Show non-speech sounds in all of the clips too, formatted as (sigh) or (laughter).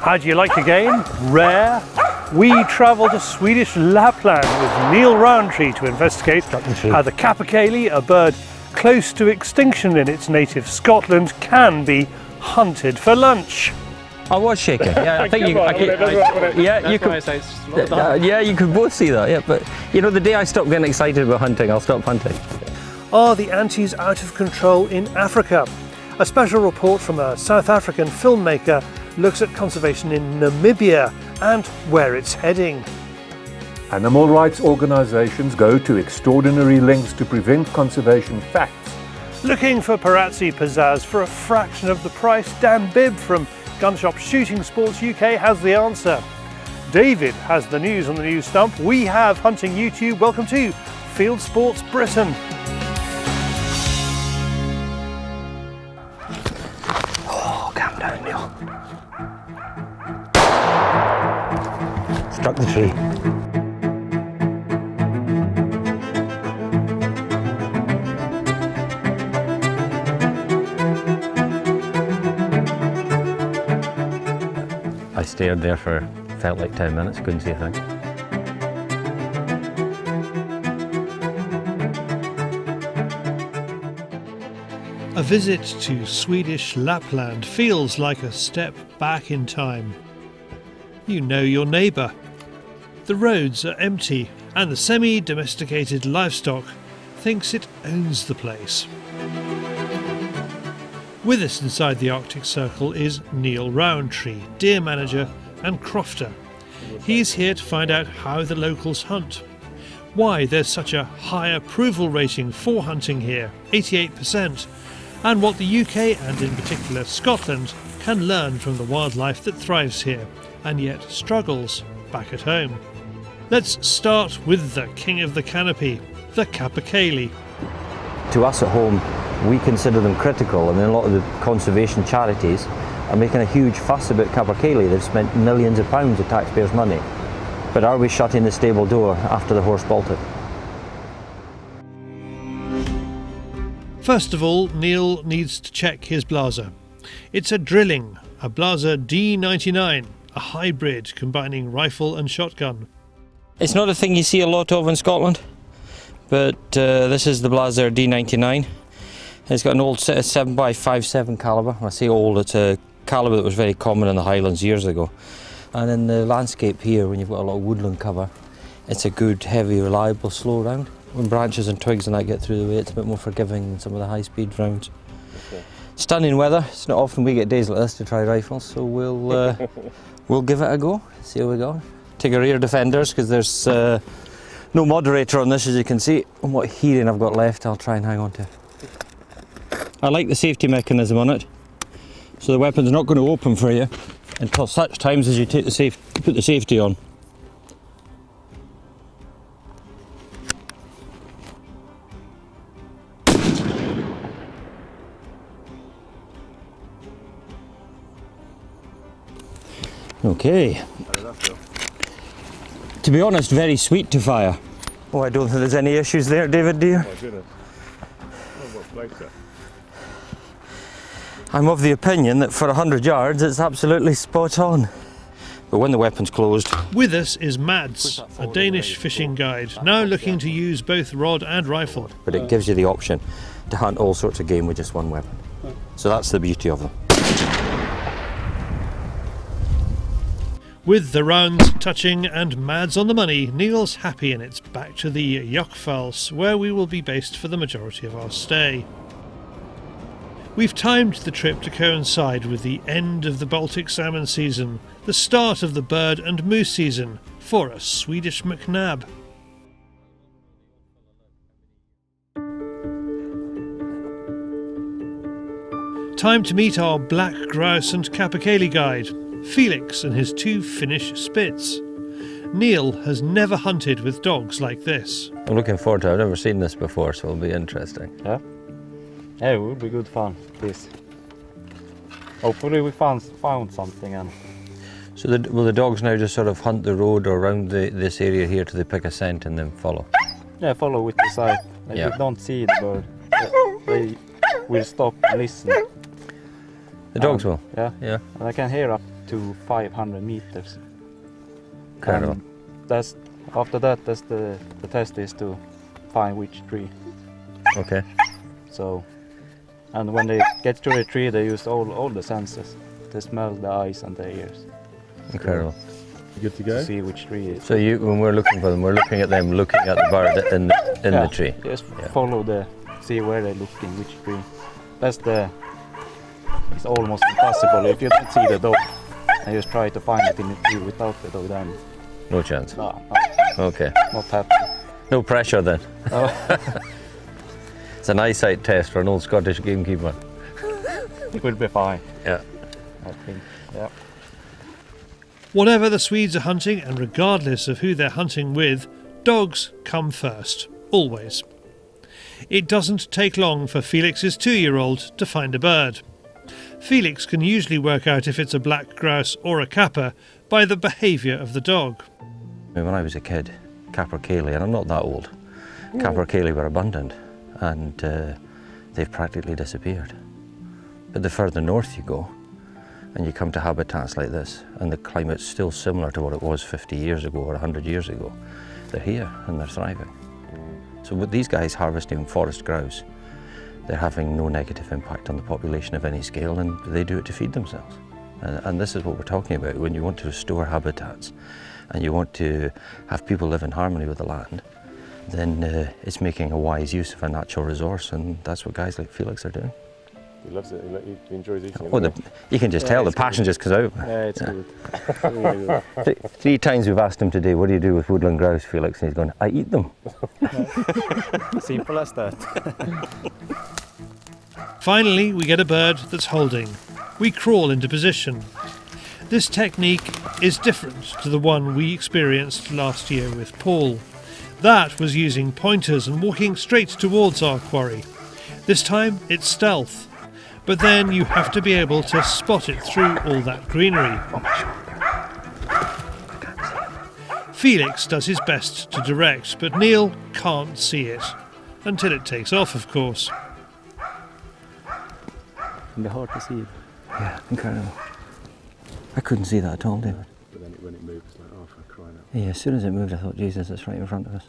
How do you like the game? Rare? We travel to Swedish Lapland with Niall Rowantree to investigate how the capercaillie, a bird close to extinction in its native Scotland, can be hunted for lunch. I was shaking. Yeah, I (laughs) think you. I could, I, yeah, you could. Uh, yeah, you could both see that. Yeah, but you know, the day I stop getting excited about hunting, I'll stop hunting. Are the antis out of control in Africa? A special report from a South African filmmaker looks at conservation in Namibia and where it's heading. Animal rights organisations go to extraordinary lengths to prevent conservation facts. Looking for Perazzi pizzazz for a fraction of the price, Dan Bibb from Gunshop Shooting Sports UK has the answer. David has the news on the news stump. We have Hunting YouTube. Welcome to Fieldsports Britain. Struck the tree. I stared there for felt like 10 minutes, couldn't see a thing. A visit to Swedish Lapland feels like a step back in time. You know your neighbour. The roads are empty, and the semi domesticated livestock thinks it owns the place. With us inside the Arctic Circle is Niall Rowantree, deer manager and crofter. He's here to find out how the locals hunt, why there's such a high approval rating for hunting here, 88%, and what the UK and in particular Scotland can learn from the wildlife that thrives here and yet struggles back at home. Let's start with the king of the canopy, the capercaillie. To us at home, we consider them critical, and then a lot of the conservation charities are making a huge fuss about capercaillie. They've spent millions of pounds of taxpayers' money. But are we shutting the stable door after the horse bolted? First of all, Niall needs to check his Blaser. It's a drilling, a Blaser D99, a hybrid combining rifle and shotgun. It's not a thing you see a lot of in Scotland, but uh, this is the Blaser D99. It's got an old 7x57 calibre. When I say old, it's a calibre that was very common in the Highlands years ago. And in the landscape here, when you've got a lot of woodland cover, it's a good, heavy, reliable, slow round. When branches and twigs and that get through the way, it's a bit more forgiving than some of the high-speed rounds. Stunning weather. It's not often we get days like this to try rifles, so we'll uh, (laughs) we'll give it a go. See how we go. Take our rear defenders because there's uh, no moderator on this, as you can see. And what hearing I've got left, I'll try and hang on to. I like the safety mechanism on it, so the weapon's not going to open for you until such times as you take the safe, put the safety on. Okay. To be honest, very sweet to fire. Oh, I don't think there's any issues there, David, dear. I'm of the opinion that for 100 yards it's absolutely spot on. But when the weapon's closed, With us is Mads, a Danish fishing guide, now looking to use both rod and rifle. but it gives you the option to hunt all sorts of game with just one weapon. So that's the beauty of them. With the rounds touching and Mads on the money, Niall's happy and it's back to the Jockfalls, where we will be based for the majority of our stay. We've timed the trip to coincide with the end of the Baltic salmon season, the start of the bird and moose season for a Swedish McNab. Time to meet our black grouse and capercaillie guide, Felix and his two Finnish spitz. Niall has never hunted with dogs like this. I'm looking forward to it. I've never seen this before, so it'll be interesting. Yeah. Yeah, it will be good fun. This. Hopefully we found found something and So the, will the dogs now just sort of hunt the road or around the, this area here till they pick a scent and then follow? yeah, follow with the sight. If Yeah. you don't see the bird, they- they will stop and listen. The dogs um, will? Yeah, Yeah. and I can hear up to 500 meters. Incredible. And that's after that. That's the the test is to find which tree. Okay. So, and when they get to the tree, they use all all the senses. They smell the eyes and the ears Incredible. Good to to go. see which tree is. So you, when we're looking for them, we're looking at them looking at the bird in the, in Yeah, the tree. Just Yeah. follow the, see where they're looking, which tree. That's the. It's almost impossible if you don't see the dog. And just try to find it in the tree without the dog. Then, No chance. no, no, Okay. not happening. No pressure then. Oh. (laughs) It's an eyesight test for an old Scottish gamekeeper. It will be fine. Yeah. I think. Yeah. Whatever the Swedes are hunting, and regardless of who they're hunting with, dogs come first, always. It doesn't take long for Felix's two year old to find a bird. Felix can usually work out if it's a black grouse or a caper by the behaviour of the dog. When I was a kid, capercaillie, and I'm not that old, capercaillie were abundant and uh, they've practically disappeared. But the further north you go, and you come to habitats like this, and the climate's still similar to what it was 50 years ago or 100 years ago, they're here and they're thriving. So with these guys harvesting forest grouse, they're having no negative impact on the population of any scale, and they do it to feed themselves. And, and this is what we're talking about when you want to restore habitats and you want to have people live in harmony with the land, then uh, it's making a wise use of a natural resource, and that's what guys like Felix are doing. He loves it. He, he enjoys eating it. Oh, the, you can just Yeah, tell the it's good. passion just comes out. Yeah, it's Yeah. good. Really good. Th- (laughs) Three times we've asked him today, what do you do with woodland grouse, Felix? And he's going, I eat them. (laughs) Simple as that. (laughs) Finally, we get a bird that's holding. We crawl into position. This technique is different to the one we experienced last year with Paul. That was using pointers and walking straight towards our quarry. This time it's stealth, but then you have to be able to spot it through all that greenery. Felix does his best to direct, but Niall can't see it. Until it takes off, of course. Can be hard to see. Yeah, incredible. I couldn't see that at all, David. But then it, when it moves, it's like, oh, for crying out. Yeah, as soon as it moved, I thought, Jesus, it's right in front of us.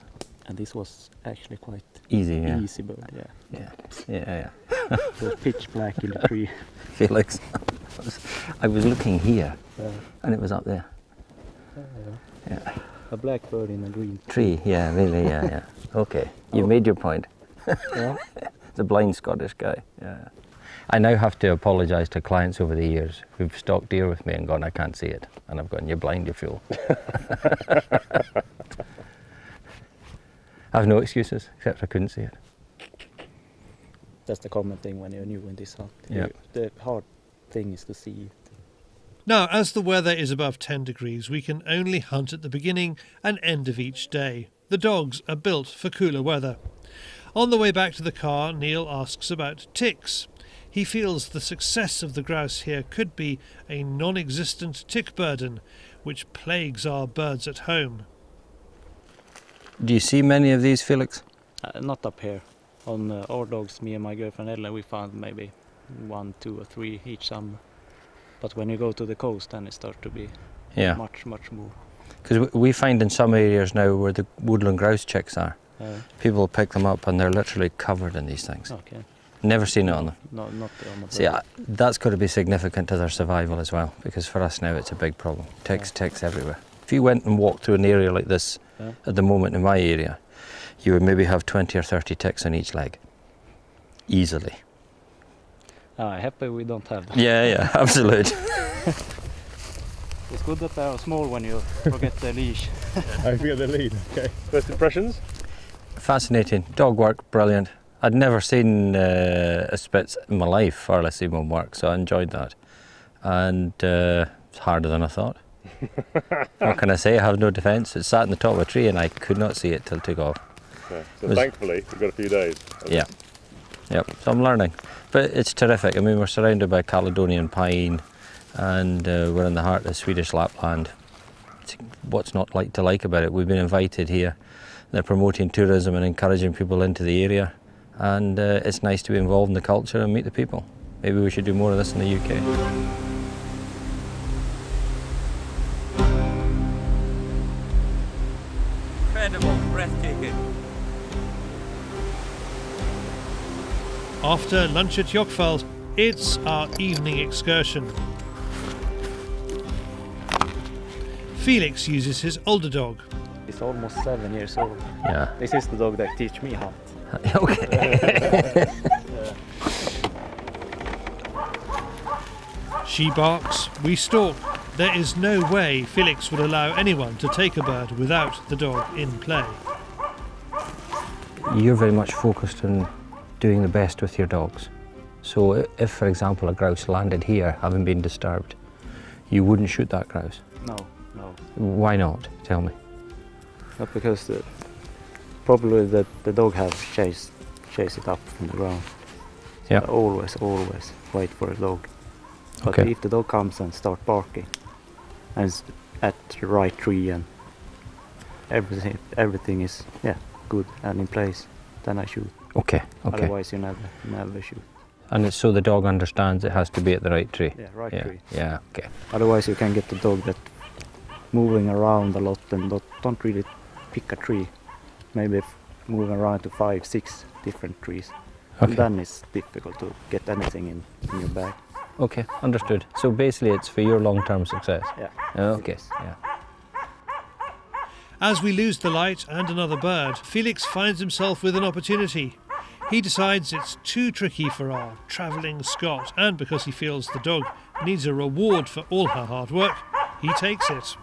And this was actually quite Easy, yeah. easy bird. Yeah. Yeah, yeah, yeah. It was pitch black in the (laughs) tree. Felix, I was looking here, Yeah. and it was up there. Uh, yeah. A black bird in a green. Tree, yeah, really, yeah, yeah. (laughs) Okay, you've made your point. Yeah. (laughs) the blind Scottish guy. Yeah. I now have to apologise to clients over the years who've stalked deer with me and gone, I can't see it. And I've gone, you're blind, you fool. (laughs) I have no excuses, except I couldn't see it. That's the common thing when you're new in this hunt. Yeah. The hard thing is to see. Now, as the weather is above 10 degrees, we can only hunt at the beginning and end of each day. The dogs are built for cooler weather. On the way back to the car, Niall asks about ticks. He feels the success of the grouse here could be a non existent tick burden, which plagues our birds at home. Do you see many of these, Felix? Uh, not up here. On uh, our dogs, me and my girlfriend Ella, we found maybe one, two, or three each summer. But when you go to the coast, then it starts to be Yeah. much, much more. Because we find in some areas now where the woodland grouse chicks are, Uh, people pick them up and they're literally covered in these things. okay. Never seen it on them. No, not on the See, I, that's got to be significant to their survival as well, because for us now it's a big problem. Ticks, ticks everywhere. If you went and walked through an area like this Yeah. at the moment in my area, you would maybe have 20 or 30 ticks on each leg. Easily. Ah, happy we don't have them. Yeah, yeah, (laughs) absolute. It's good that they are small when you forget the leash. (laughs) I forget the lead. Okay. First impressions? Fascinating. Dog work, brilliant. I'd never seen uh, a Spitz in my life, far less seen one work, so I enjoyed that. And uh, it's harder than I thought. (laughs) what can I say? I have no defence. It sat in the top of a tree and I could not see it till it took off. Yeah. So Was- thankfully, we've got a few days. Yeah. Yep, so I'm learning. But it's terrific. I mean, we're surrounded by Caledonian pine and uh, we're in the heart of Swedish Lapland. It's, what's not like to like about it? We've been invited here. They're promoting tourism and encouraging people into the area and uh, it's nice to be involved in the culture and meet the people. Maybe we should do more of this in the UK. After lunch at Jockfall, it's our evening excursion. Felix uses his older dog. He's almost seven years old. Yeah. This is the dog that teach me how. (laughs) okay. She barks, we stalk. There is no way Felix would allow anyone to take a bird without the dog in play. You're very much focused on doing the best with your dogs. So if, for example, a grouse landed here, having been disturbed, you wouldn't shoot that grouse. No, no. Why not? Tell me. Not because the, probably that the dog have chased chase it up from the ground. So Yeah. Always, always wait for a dog. But Okay. if the dog comes and start barking, and it's at the right tree and everything, everything is yeah good and in place, then I shoot. Okay. Okay. Otherwise, you never, never shoot. And it's so the dog understands it has to be at the right tree. Yeah, right yeah. tree. Yeah. Okay. Otherwise, you can get the dog that moving around a lot and don't, don't really pick a tree. Maybe moving around to five, six different trees. Okay. And then it's difficult to get anything in, in your bag. Okay. Understood. So basically, it's for your long-term success. Yeah. Okay. Yeah. As we lose the light and another bird, Felix finds himself with an opportunity. He decides it's too tricky for our travelling Scot, and because he feels the dog needs a reward for all her hard work, he takes it.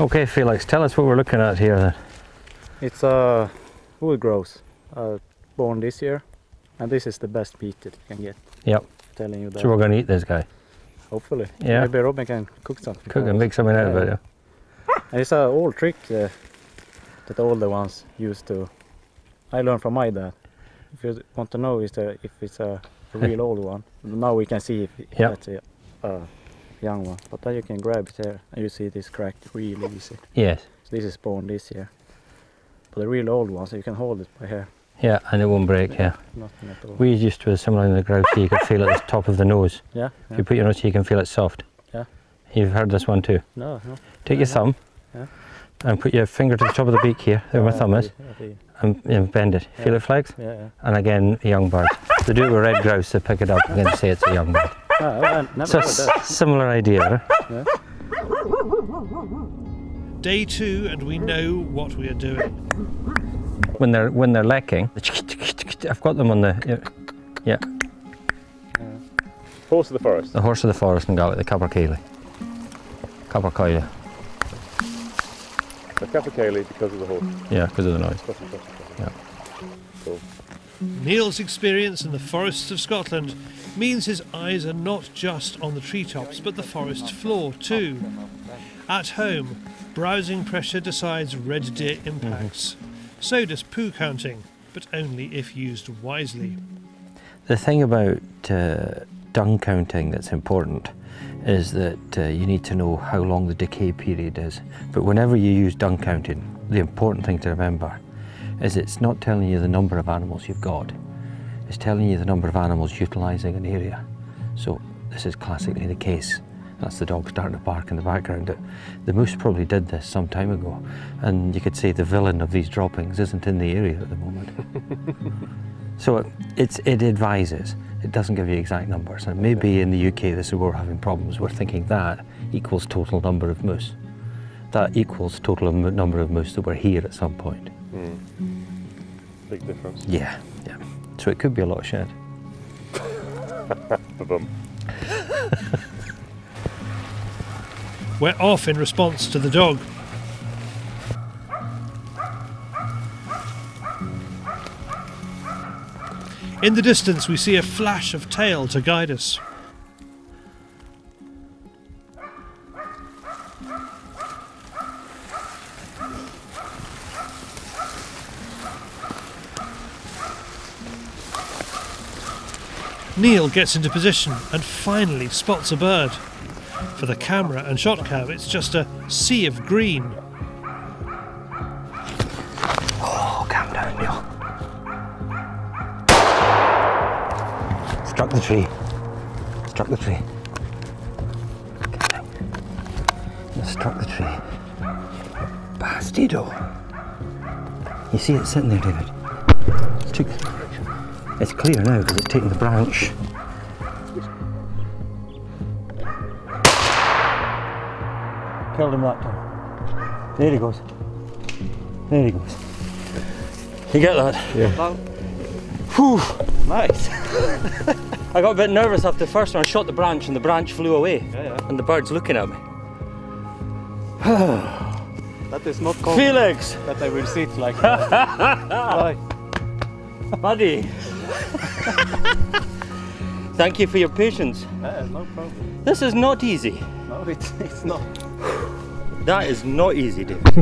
Okay, Felix. Tell us what we're looking at here. Then. It's a wood grouse, uh, born this year, and this is the best meat that you can get. Yep. Telling you that. So we're going to eat this guy. Hopefully. Yeah. Maybe Robin can cook something. Cook and make something out of it. Yeah. And it's an old trick uh, that all the ones used to. I learned from my dad. If you want to know is the, if it's a, (laughs) real old one, now we can see if, if Yep. that's a, a young one. But then you can grab it here and you see it is cracked really easy. Yes. So this is born this year. But the real old ones, you can hold it by here. Yeah, and it won't break. Yeah. Nothing at all. We used to similar in the grouse. You can feel it at the top of the nose. yeah. If you put your nose, you can feel it soft. Yeah. You've heard this one too. No, no. Take your thumb Yeah. and put your finger to the top of the beak here, where my thumb I is, see, I see. and, and bend it. Feel Yeah. it flex? Yeah, yeah. And again, a young bird. They do it with red grouse, they pick it up and then say it's a young bird. Ah, no, I never So, heard that. s- similar idea. Huh? Yeah. Day two, and we know what we are doing. When they're when they're lekking, I've got them on the yeah, Horse of the forest. the horse of the forest in Galway, the Capercaillie. Capercaillie, The Capercaillie because of the horse. yeah, because of the noise. Yeah. Cool. Niall's experience in the forests of Scotland means his eyes are not just on the treetops, but the forest floor too. At home, browsing pressure decides red deer impacts. Mm-hmm. So does poo counting, but only if used wisely. The thing about uh, dung counting that's important is that uh, you need to know how long the decay period is. But whenever you use dung counting, the important thing to remember is it's not telling you the number of animals you've got, it's telling you the number of animals utilising an area. So this is classically the case. That's the dog starting to bark in the background. The moose probably did this some time ago, and you could say the villain of these droppings isn't in the area at the moment. (laughs) So it, it's, it advises. It doesn't give you exact numbers. And maybe in the UK, this is where we're having problems. We're thinking that equals total number of moose. That equals total number of moose that were here at some point. Hmm. Big difference. Yeah, yeah. So it could be a lot of shed. (laughs) (laughs) We're off in response to the dog. In the distance, we see a flash of tail to guide us. Niall gets into position and finally spots a bird. For the camera and shot cam, it's just a sea of green. Oh, calm down, Niall. Struck the tree. Struck the tree. Struck the tree. Bastido. You see it sitting there, David? It's, it's clear now because it's taken the branch. Killed him that time. There he goes. There he goes. You get that? Yeah. Whew, nice. (laughs) I got a bit nervous after the first one. I shot the branch and the branch flew away. Yeah, yeah. And the bird's looking at me. (sighs) That is not common Felix, that I will sit like (laughs) that. Why? buddy. Thank you for your patience. Yeah, no problem. This is not easy. No, it's, it's not. That is not easy, David. (laughs)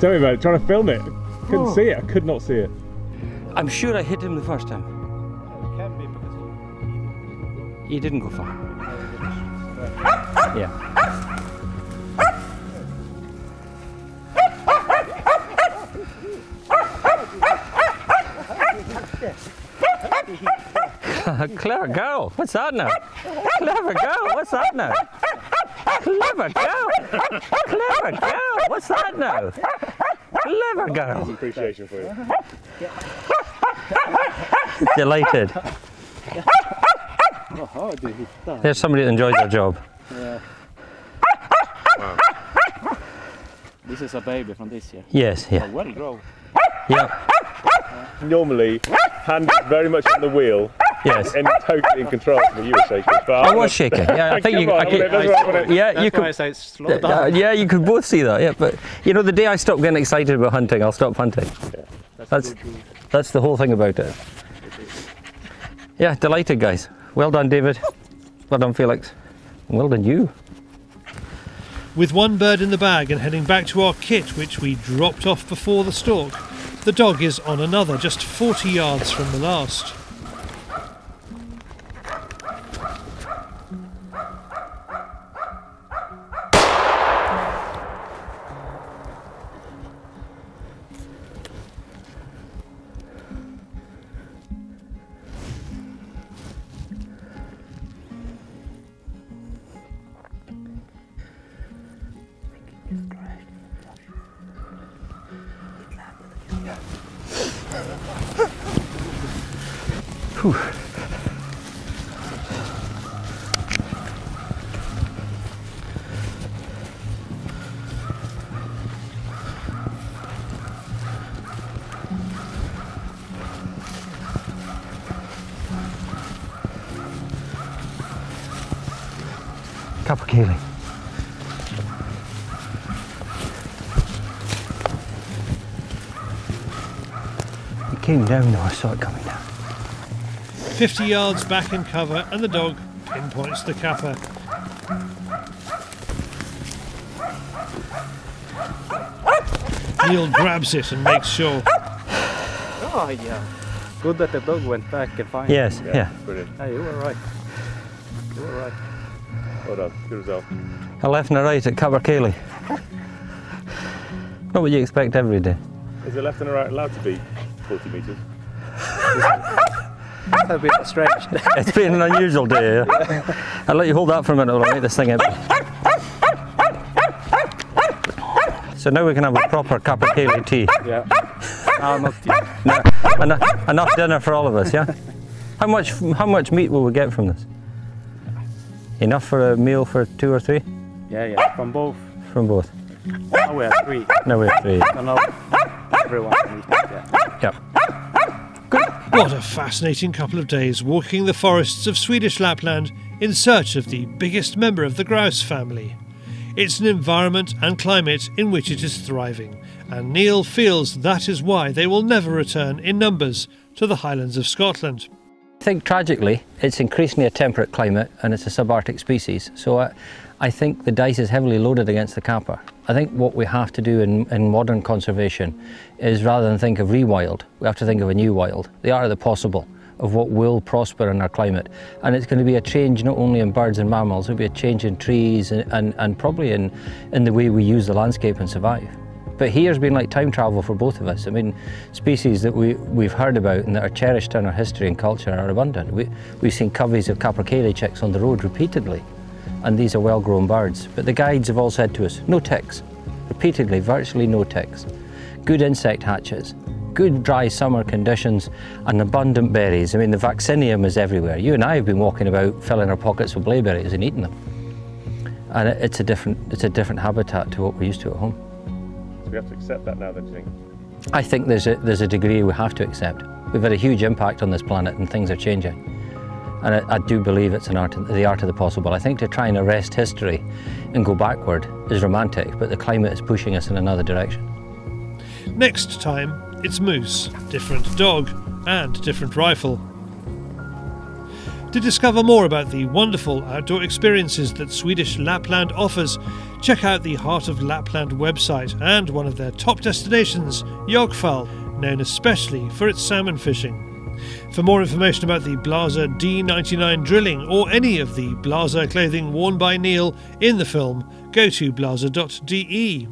Tell me about it. Trying to film it. Couldn't Oh. see it. I could not see it. I'm sure I hit him the first time. It can be because He didn't go far. Yeah. (laughs) Clever girl. What's that now? Clever girl. What's that now? Clever girl. Clever girl. What's that now? Clever girl. Appreciation for you. Delighted. Oh, did he die? There's somebody that enjoys their job. This is a baby from this year. Yes, yeah. Oh, well grown. Yeah. Normally, hand is very much on the wheel Yes. and totally in control. But you were shaking. But I was shaking. Yeah, I (laughs) think you. on, I could, that's I wanna- yeah, That's you why could. say slow Uh, yeah, you could both see that. Yeah, but you know, the day I stop getting excited about hunting, I'll stop hunting. That's that's the whole thing about it. Yeah, delighted, guys. Well done, David. Well done, Felix. Well done, you. With one bird in the bag and heading back to our kit, which we dropped off before the stalk, the dog is on another, just 40 yards from the last. Came down though, I saw it coming down. 50 yards back in cover, and the dog pinpoints the caper. Niall grabs it and makes sure. Oh, yeah. Good that the dog went back and found Yes, Yeah, yeah. brilliant. Hey, you were right. You were right. Well done. Good result. A left and a right at Capercaillie. Not what would you expect every day. Is the left and the right allowed to be 40 metres? That's a bit strange. (laughs) It's been an unusual day. Yeah? I'll let you hold that for a minute while I make this thing empty. So now we can have a proper Capercaillie tea. yeah. No, not yet. No, enough, enough dinner for all of us, yeah? How much how much meat will we get from this? Enough for a meal for two or three? Yeah, yeah. From both. From both. Now we have three. No, we have three. So now everyone can eat it. Yeah. Yep. What a fascinating couple of days walking the forests of Swedish Lapland in search of the biggest member of the grouse family. It's an environment and climate in which it is thriving, and Niall feels that is why they will never return in numbers to the Highlands of Scotland. I think tragically, it's increasingly a temperate climate and it's a subarctic species. So I, I think the dice is heavily loaded against the caper. I think what we have to do in, in modern conservation is rather than think of rewild, we have to think of a new wild, the art of the possible, of what will prosper in our climate. And it's going to be a change not only in birds and mammals, it'll be a change in trees and, and, and probably in, in the way we use the landscape and survive. But here's been like time travel for both of us. I mean, species that we, we've heard about and that are cherished in our history and culture are abundant. We, we've seen coveys of capercaillie chicks on the road repeatedly, and these are well-grown birds. But the guides have all said to us, no ticks, repeatedly, virtually no ticks. Good insect hatches, good dry summer conditions and abundant berries. I mean, the vaccinium is everywhere. You and I have been walking about filling our pockets with blaeberries and eating them. And it's a different, it's a different habitat to what we're used to at home. So we have to accept that now, then, do you think? I think there's a, there's a degree we have to accept. We've had a huge impact on this planet and things are changing. And I, I do believe it's an art, the art of the possible. I think to try and arrest history and go backward is romantic, but the climate is pushing us in another direction. Next time, it's moose, different dog, and different rifle. To discover more about the wonderful outdoor experiences that Swedish Lapland offers, check out the Heart of Lapland website and one of their top destinations, Jockfall, known especially for its salmon fishing. For more information about the Blaser D99 drilling or any of the Blaser clothing worn by Niall in the film, go to blaser.de.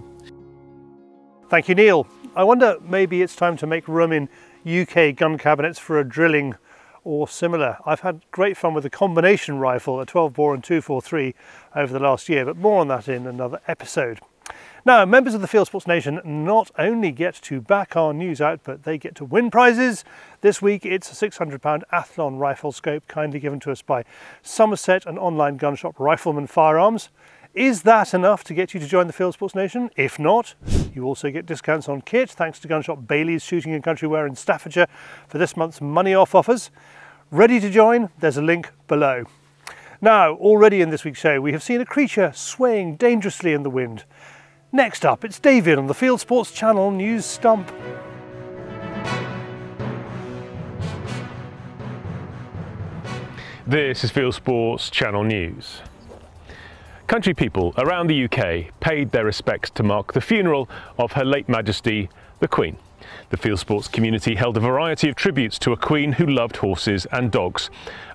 Thank you, Niall. I wonder maybe it's time to make room in UK gun cabinets for a drilling or similar. I've had great fun with a combination rifle, a 12 bore and 243 over the last year, but more on that in another episode. Now, members of the Fieldsports Nation not only get to back our news out, but they get to win prizes. This week it's a £600 Athlon rifle scope, kindly given to us by Somerset and online gun shop Rifleman Firearms. Is that enough to get you to join the Fieldsports Nation? If not, you also get discounts on kit thanks to gun shop Bailey's Shooting and Country Wear in Staffordshire for this month's money off offers. Ready to join? There's a link below. Now, already in this week's show, we have seen a creature swaying dangerously in the wind. Next up, it's David on the Fieldsports Channel News Stump. This is Fieldsports Channel News. Country people around the UK paid their respects to mark the funeral of Her late Majesty, the Queen. The field sports community held a variety of tributes to a queen who loved horses and dogs.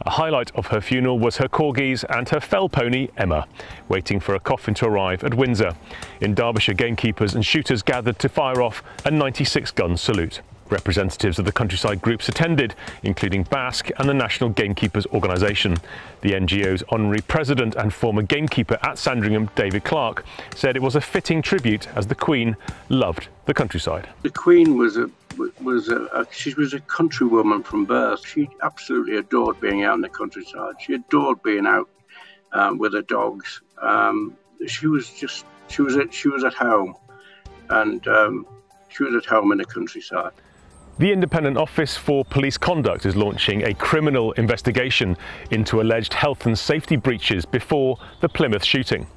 A highlight of her funeral was her corgis and her fell pony, Emma, waiting for a coffin to arrive at Windsor. In Derbyshire, gamekeepers and shooters gathered to fire off a 96 gun salute. Representatives of the countryside groups attended, including BASC and the National Gamekeepers Organisation. The NGO's honorary president and former gamekeeper at Sandringham, David Clark, said it was a fitting tribute as the Queen loved the countryside. The Queen was a was a, a, she was a countrywoman from birth. She absolutely adored being out in the countryside. She adored being out um, with her dogs. Um, she was just she was at she was at home, and um, she was at home in the countryside. The Independent Office for Police Conduct is launching a criminal investigation into alleged health and safety breaches before the Plymouth shooting.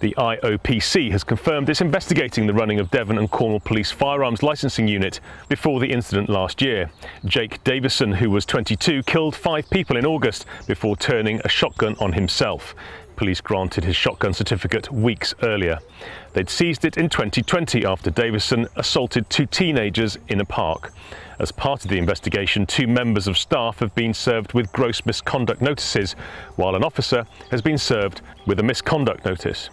The IOPC has confirmed it's investigating the running of Devon and Cornwall Police Firearms Licensing Unit before the incident last year. Jake Davison, who was 22, killed five people in August before turning a shotgun on himself. Police granted his shotgun certificate weeks earlier. They'd seized it in 2020 after Davison assaulted two teenagers in a park. As part of the investigation, two members of staff have been served with gross misconduct notices, while an officer has been served with a misconduct notice.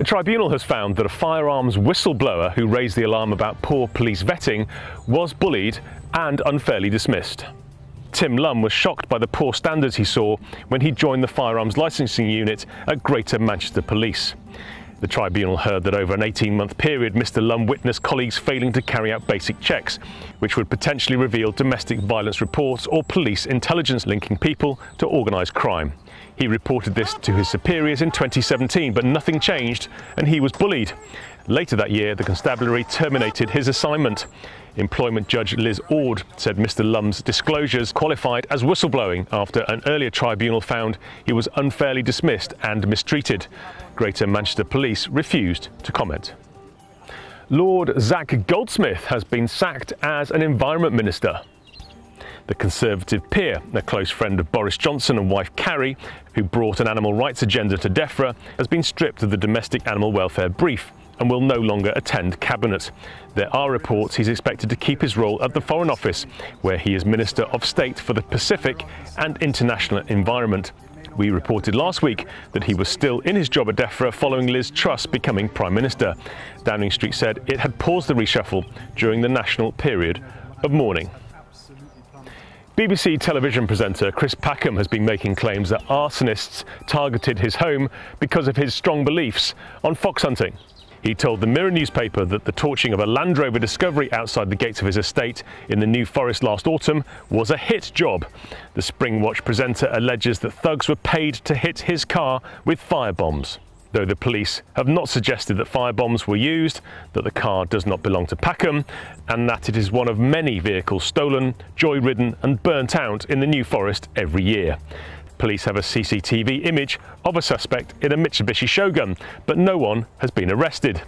A tribunal has found that a firearms whistleblower who raised the alarm about poor police vetting was bullied and unfairly dismissed. Tim Lum was shocked by the poor standards he saw when he joined the firearms licensing unit at Greater Manchester Police. The tribunal heard that over an 18 month period, Mr. Lum witnessed colleagues failing to carry out basic checks, which would potentially reveal domestic violence reports or police intelligence linking people to organised crime. He reported this to his superiors in 2017, but nothing changed and he was bullied. Later that year, the constabulary terminated his assignment. Employment Judge Liz Ord said Mr Lum's disclosures qualified as whistleblowing after an earlier tribunal found he was unfairly dismissed and mistreated. Greater Manchester Police refused to comment. Lord Zac Goldsmith has been sacked as an Environment Minister. The Conservative peer, a close friend of Boris Johnson and wife Carrie, who brought an animal rights agenda to DEFRA, has been stripped of the domestic animal welfare brief and will no longer attend Cabinet. There are reports he's expected to keep his role at the Foreign Office, where he is Minister of State for the Pacific and International Environment. We reported last week that he was still in his job at DEFRA following Liz Truss becoming Prime Minister. Downing Street said it had paused the reshuffle during the national period of mourning. BBC television presenter Chris Packham has been making claims that arsonists targeted his home because of his strong beliefs on fox hunting. He told the Mirror newspaper that the torching of a Land Rover Discovery outside the gates of his estate in the New Forest last autumn was a hit job. The Springwatch presenter alleges that thugs were paid to hit his car with firebombs though the police have not suggested that firebombs were used, that the car does not belong to Packham, and that it is one of many vehicles stolen, joy-ridden and burnt out in the New Forest every year. Police have a CCTV image of a suspect in a Mitsubishi Shogun, but no one has been arrested.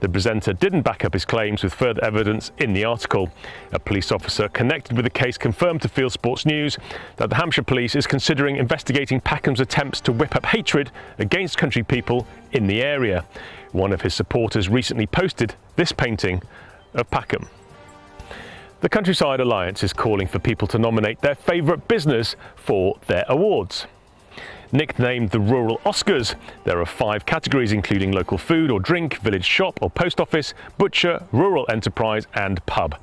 The presenter didn't back up his claims with further evidence in the article. A police officer connected with the case confirmed to Fieldsports News that the Hampshire Police is considering investigating Packham's attempts to whip up hatred against country people in the area. One of his supporters recently posted this painting of Packham. The Countryside Alliance is calling for people to nominate their favourite business for their awards. Nicknamed the Rural Oscars, there are five categories including local food or drink, village shop or post office, butcher, rural enterprise and pub.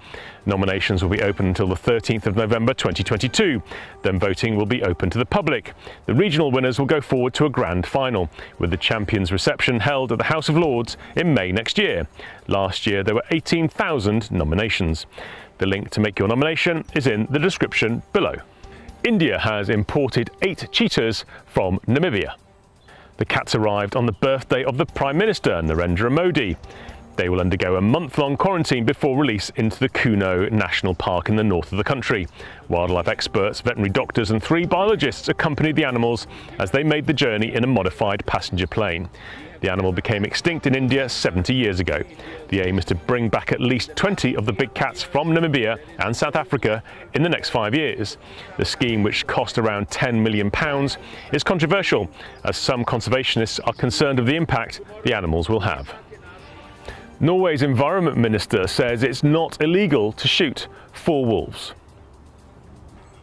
Nominations will be open until the 13th of November 2022. Then voting will be open to the public. The regional winners will go forward to a grand final, with the champions reception held at the House of Lords in May next year. Last year there were 18,000 nominations. The link to make your nomination is in the description below. India has imported eight cheetahs from Namibia. The cats arrived on the birthday of the Prime Minister, Narendra Modi. They will undergo a month-long quarantine before release into the Kuno National Park in the north of the country. Wildlife experts, veterinary doctors and three biologists accompanied the animals as they made the journey in a modified passenger plane. The animal became extinct in India 70 years ago. The aim is to bring back at least 20 of the big cats from Namibia and South Africa in the next five years. The scheme, which cost around £10 million, is controversial as some conservationists are concerned of the impact the animals will have. Norway's Environment Minister says it's not illegal to shoot four wolves.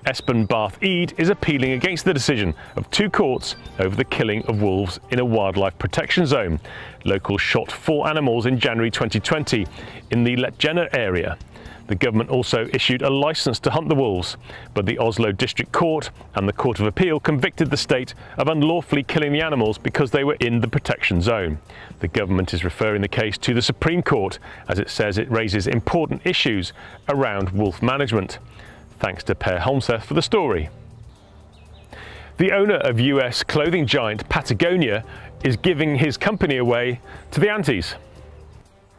Espen Barth Eide is appealing against the decision of two courts over the killing of wolves in a wildlife protection zone. Locals shot four animals in January 2020 in the Letjenna area. The government also issued a licence to hunt the wolves, but the Oslo District Court and the Court of Appeal convicted the state of unlawfully killing the animals because they were in the protection zone. The government is referring the case to the Supreme Court as it says it raises important issues around wolf management. Thanks to Per Holmseth for the story. The owner of US clothing giant Patagonia is giving his company away to the Antis.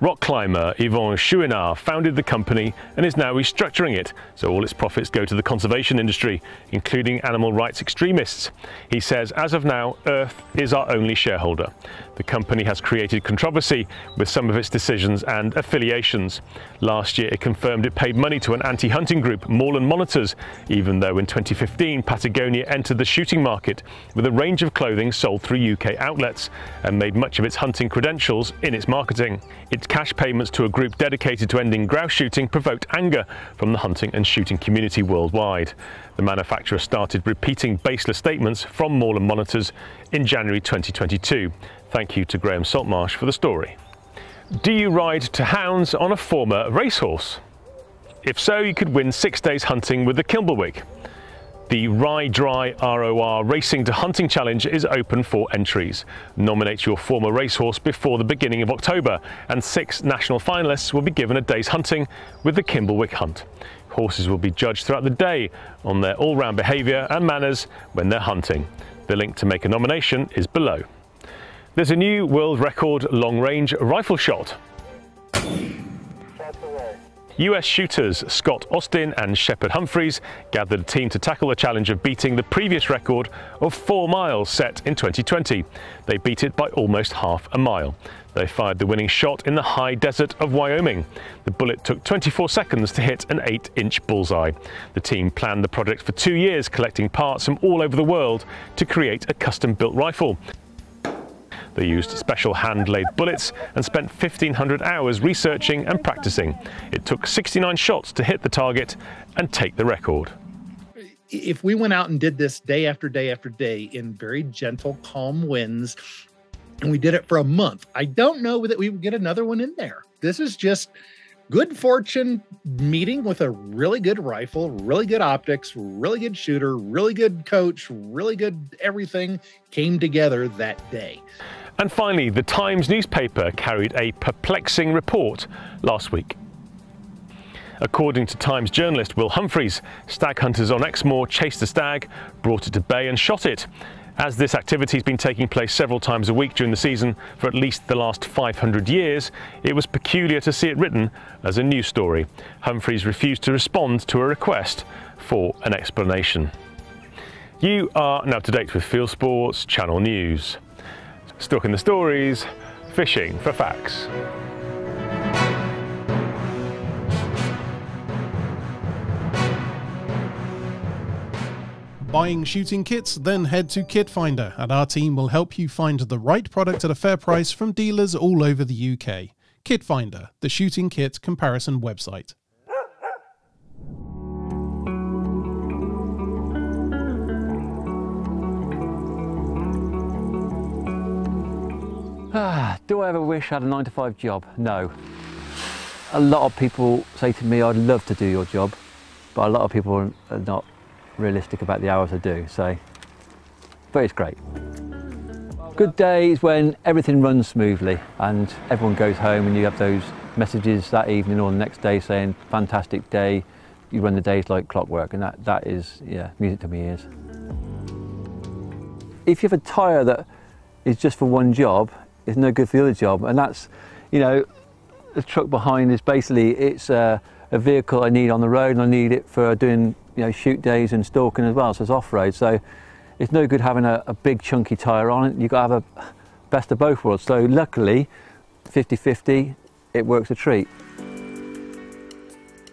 Rock climber Yvon Chouinard founded the company and is now restructuring it, so all its profits go to the conservation industry, including animal rights extremists. He says, as of now, Earth is our only shareholder. The company has created controversy with some of its decisions and affiliations. Last year, it confirmed it paid money to an anti-hunting group, Moorland Monitors, even though in 2015, Patagonia entered the shooting market with a range of clothing sold through UK outlets and made much of its hunting credentials in its marketing. Its cash payments to a group dedicated to ending grouse shooting provoked anger from the hunting and shooting community worldwide. The manufacturer started repeating baseless statements from Moorland Monitors in January 2022. Thank you to Graham Saltmarsh for the story. Do you ride to hounds on a former racehorse? If so, you could win six days hunting with the Kimblewick. The Rye Dry ROR Racing to Hunting Challenge is open for entries. Nominate your former racehorse before the beginning of October, and six national finalists will be given a day's hunting with the Kimblewick Hunt. Horses will be judged throughout the day on their all-round behaviour and manners when they're hunting. The link to make a nomination is below. There's a new world record long-range rifle shot. US shooters Scott Austin and Shepard Humphries gathered a team to tackle the challenge of beating the previous record of four miles set in 2020. They beat it by almost half a mile. They fired the winning shot in the high desert of Wyoming. The bullet took 24 seconds to hit an 8-inch bullseye. The team planned the project for two years, collecting parts from all over the world to create a custom-built rifle. The They used special hand-laid bullets and spent 1,500 hours researching and practicing. It took 69 shots to hit the target and take the record. If we went out and did this day after day after day in very gentle, calm winds, and we did it for a month, I don't know that we would get another one in there. This is just good fortune meeting with a really good rifle, really good optics, really good shooter, really good coach, really good everything came together that day. And finally, the Times newspaper carried a perplexing report last week. According to Times journalist Will Humphreys, stag hunters on Exmoor chased a stag, brought it to bay and shot it. As this activity has been taking place several times a week during the season for at least the last 500 years, it was peculiar to see it written as a news story. Humphreys refused to respond to a request for an explanation. You are now to date with Fieldsports Channel News. Stuck in the stories, fishing for facts. buying shooting kits, then head to Kit Finder, and our team will help you find the right product at a fair price from dealers all over the UK. Kit Finder, the shooting kit comparison website. Ah, do I ever wish I had a 9 to 5 job? No. A lot of people say to me, I'd love to do your job, but a lot of people are not realistic about the hours I do, so, but it's great. Good day is when everything runs smoothly and everyone goes home and you have those messages that evening or the next day saying, fantastic day, you run the days like clockwork and that, that is, yeah, music to my ears. If you have a tyre that is just for one job, it's no good for the other job and that's, you know, the truck behind is basically, it's a, a vehicle I need on the road and I need it for doing you know, shoot days and stalking as well, so it's off-road. So it's no good having a, a big chunky tyre on it. You've got to have a best of both worlds. So luckily, 50-50, it works a treat.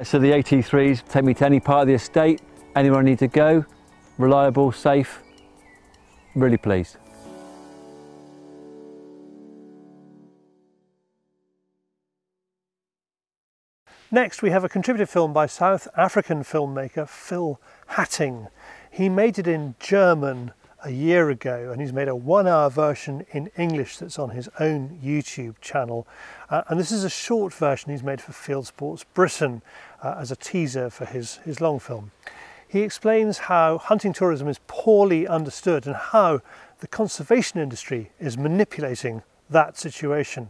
So the AT3s take me to any part of the estate, anywhere I need to go, reliable, safe, really pleased. Next, we have a contributed film by South African filmmaker Phil Hattingh. He made it in German a year ago and he's made a one hour version in English that's on his own YouTube channel. Uh, and this is a short version he's made for Fieldsports Britain uh, as a teaser for his, his long film. He explains how hunting tourism is poorly understood and how the conservation industry is manipulating that situation.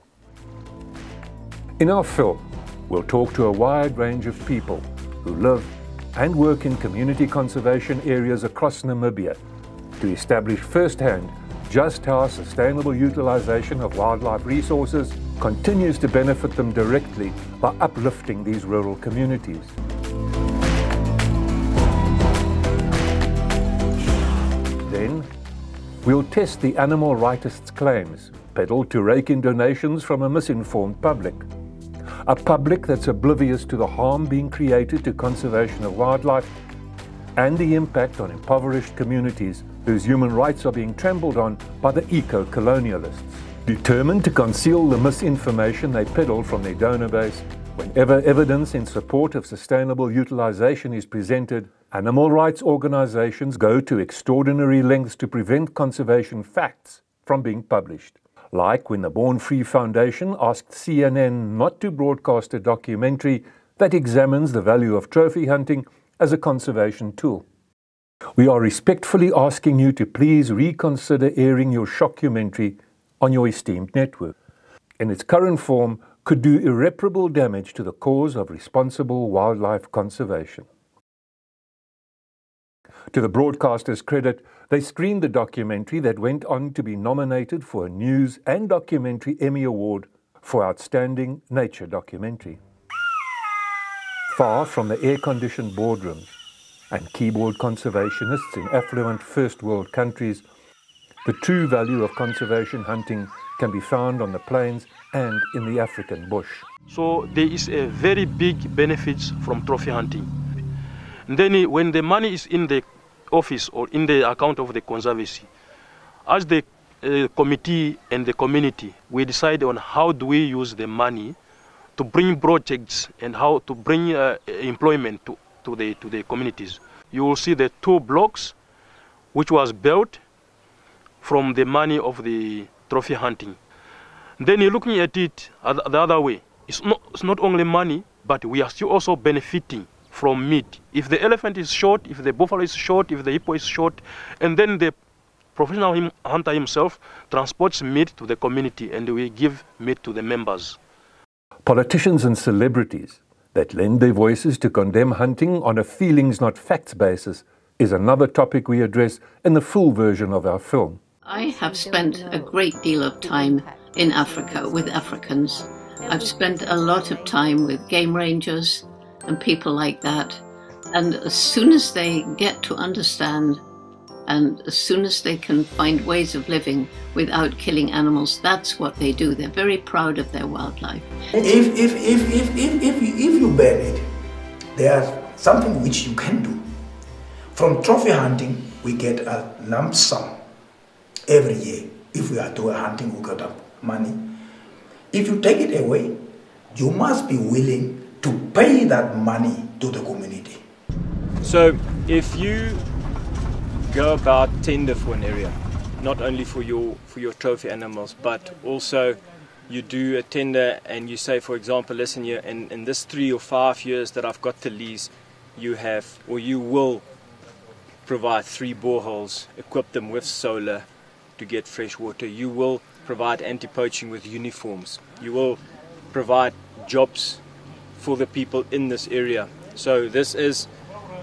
In our film, We'll talk to a wide range of people who live and work in community conservation areas across Namibia to establish firsthand just how sustainable utilization of wildlife resources continues to benefit them directly by uplifting these rural communities. Then, we'll test the animal rightists' claims, peddled to rake in donations from a misinformed public a public that's oblivious to the harm being created to conservation of wildlife and the impact on impoverished communities whose human rights are being trampled on by the eco-colonialists. Determined to conceal the misinformation they peddle from their donor base, whenever evidence in support of sustainable utilization is presented, animal rights organizations go to extraordinary lengths to prevent conservation facts from being published like when the Born Free Foundation asked CNN not to broadcast a documentary that examines the value of trophy hunting as a conservation tool. We are respectfully asking you to please reconsider airing your shockumentary on your esteemed network. In its current form, could do irreparable damage to the cause of responsible wildlife conservation. To the broadcaster's credit, they screened the documentary that went on to be nominated for a News and Documentary Emmy Award for Outstanding Nature Documentary. Far from the air-conditioned boardrooms and keyboard conservationists in affluent first world countries, the true value of conservation hunting can be found on the plains and in the African bush. So there is a very big benefit from trophy hunting. And then when the money is in the office or in the account of the conservancy. As the uh, committee and the community, we decide on how do we use the money to bring projects and how to bring uh, employment to, to, the, to the communities. You will see the two blocks which was built from the money of the trophy hunting. Then you're looking at it the other way. It's not, it's not only money, but we are still also benefiting from meat. If the elephant is short, if the buffalo is short, if the hippo is short, and then the professional him, hunter himself transports meat to the community and we give meat to the members. Politicians and celebrities that lend their voices to condemn hunting on a feelings not facts basis is another topic we address in the full version of our film. I have spent a great deal of time in Africa with Africans. I've spent a lot of time with game rangers and people like that. And as soon as they get to understand and as soon as they can find ways of living without killing animals, that's what they do. They're very proud of their wildlife. If, if, if, if, if, if, you, if you ban it, there's something which you can do. From trophy hunting, we get a lump sum every year. If we are doing hunting, we get money. If you take it away, you must be willing to pay that money to the community. So if you go about tender for an area, not only for your for your trophy animals, but also you do a tender and you say, for example, listen here, in, in this three or five years that I've got the lease, you have or you will provide three boreholes, equip them with solar to get fresh water. You will provide anti-poaching with uniforms. You will provide jobs for the people in this area. So this is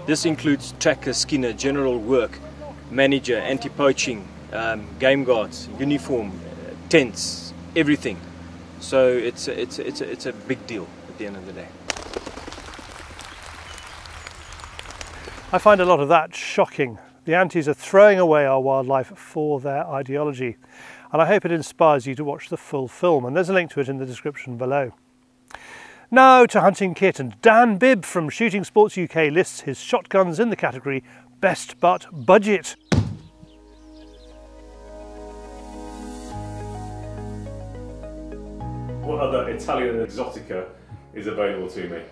this includes tracker, skinner, general work, manager, anti-poaching, um, game guards, uniform, tents, everything. So it's a, it's a, it's a, it's a big deal at the end of the day. I find a lot of that shocking. The antis are throwing away our wildlife for their ideology. And I hope it inspires you to watch the full film, and there's a link to it in the description below. Now to Hunting Kit, and Dan Bibb from Shooting Sports UK lists his shotguns in the category Best But Budget. What other Italian exotica is available to me?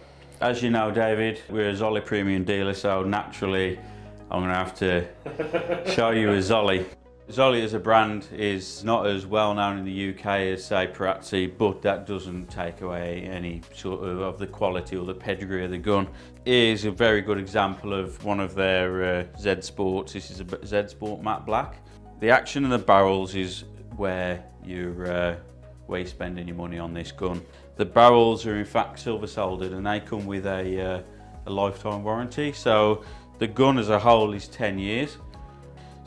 As you know, David, we're a Zoli premium dealer, so naturally I'm going to have to (laughs) show you a Zoli. Zoli as a brand is not as well known in the UK as say Perazzi, but that doesn't take away any sort of, of the quality or the pedigree of the gun. It is a very good example of one of their uh, Z Sports. This is a Z Sport matte black. The action in the barrels is where you're uh, where you're spending your money on this gun. The barrels are in fact silver soldered and they come with a, uh, a lifetime warranty. So the gun as a whole is 10 years.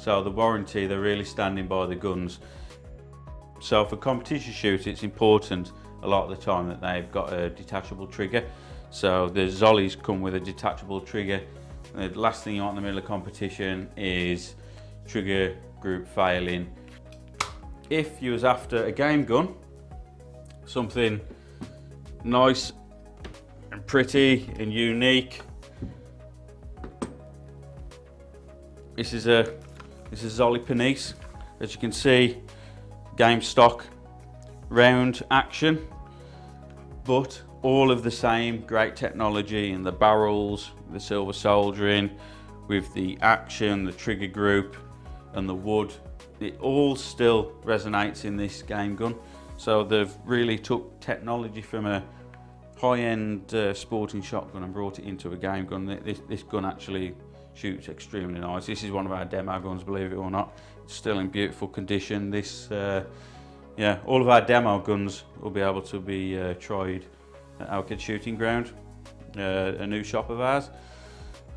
So the warranty, they're really standing by the guns. So for competition shoot, it's important a lot of the time that they've got a detachable trigger. So the Zolis come with a detachable trigger. The last thing you want in the middle of competition is trigger group failing. If you was after a game gun, something nice and pretty and unique, this is a this is Zoli Pernice. As you can see, game stock, round action, but all of the same great technology in the barrels, the silver soldering, with the action, the trigger group, and the wood. It all still resonates in this game gun. So they've really took technology from a high-end uh, sporting shotgun and brought it into a game gun. This, this gun actually shoots extremely nice. This is one of our demo guns, believe it or not. It's still in beautiful condition. This, uh, yeah, all of our demo guns will be able to be uh, tried at Oakedge Shooting Ground, uh, a new shop of ours.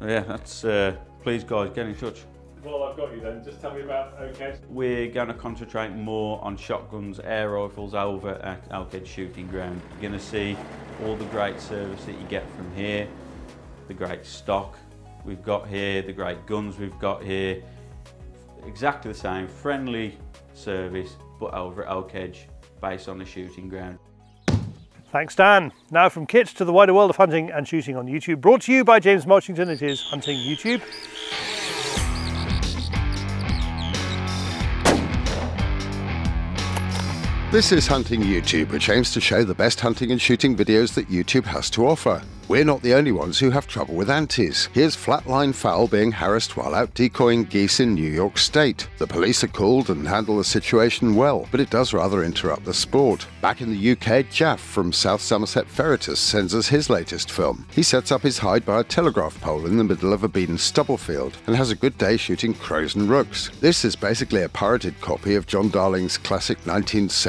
Yeah, that's, uh, please guys, get in touch. Well, I've got you then. Just tell me about OK. We're going to concentrate more on shotguns, air rifles over at Oakedge Shooting Ground. You're going to see all the great service that you get from here, the great stock, we've got here, the great guns we've got here. Exactly the same, friendly service, but over at Oakedge, based on the shooting ground. Thanks, Dan. Now from kits to the wider world of hunting and shooting on YouTube. Brought to you by James Marchington. It is Hunting YouTube. This is Hunting YouTube, which aims to show the best hunting and shooting videos that YouTube has to offer. We're not the only ones who have trouble with antis. Here's flatline fowl being harassed while out decoying geese in New York State. The police are called and handle the situation well, but it does rather interrupt the sport. Back in the UK, Jaff from South Somerset Ferretus sends us his latest film. He sets up his hide by a telegraph pole in the middle of a beaten stubble field and has a good day shooting crows and rooks. This is basically a pirated copy of John Darling's classic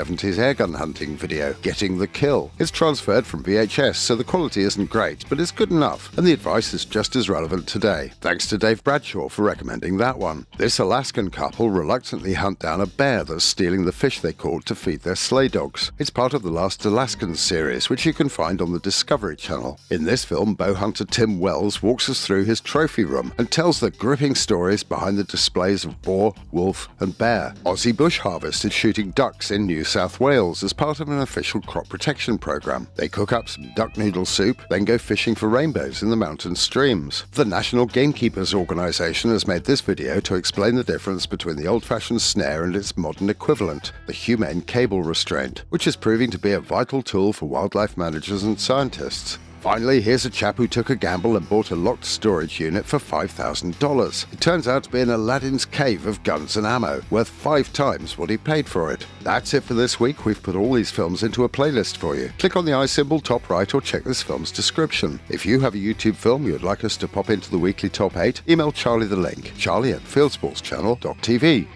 1970s airgun hunting video, Getting the Kill. It's transferred from VHS, so the quality isn't great but it's good enough, and the advice is just as relevant today. Thanks to Dave Bradshaw for recommending that one. This Alaskan couple reluctantly hunt down a bear that's stealing the fish they caught to feed their sleigh dogs. It's part of the Last Alaskans series, which you can find on the Discovery Channel. In this film, bow hunter Tim Wells walks us through his trophy room and tells the gripping stories behind the displays of boar, wolf, and bear. Aussie Bush Harvest is shooting ducks in New South Wales as part of an official crop protection program. They cook up some duck noodle soup, then go fishing for rainbows in the mountain streams. The National Gamekeepers Organisation has made this video to explain the difference between the old-fashioned snare and its modern equivalent, the humane cable restraint, which is proving to be a vital tool for wildlife managers and scientists. Finally, here's a chap who took a gamble and bought a locked storage unit for $5,000. It turns out to be an Aladdin's cave of guns and ammo, worth five times what he paid for it. That's it for this week. We've put all these films into a playlist for you. Click on the i symbol top right or check this film's description. If you have a YouTube film you'd like us to pop into the weekly top 8, email Charlie the link, charlie at fieldsportschannel.tv.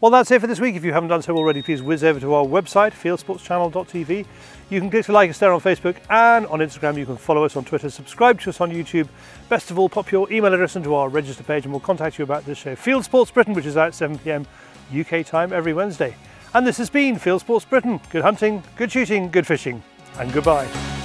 Well, that's it for this week. If you haven't done so already, please whiz over to our website, fieldsportschannel.tv. You can click to like us there on Facebook and on Instagram. You can follow us on Twitter, subscribe to us on YouTube. Best of all, pop your email address into our register page and we'll contact you about this show. Fieldsports Britain, which is out 7pm UK time every Wednesday. And this has been Fieldsports Britain. Good hunting, good shooting, good fishing, and goodbye.